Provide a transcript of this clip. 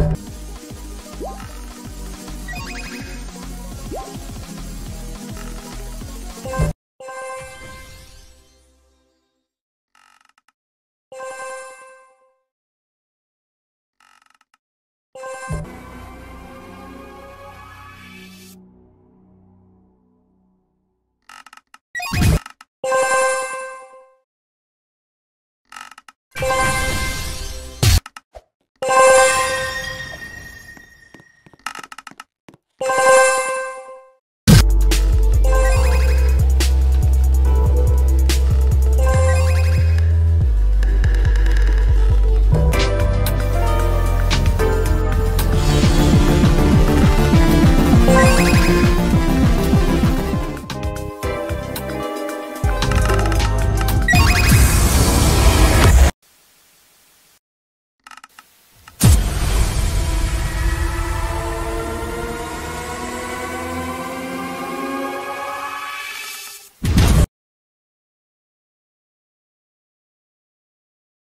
Bye.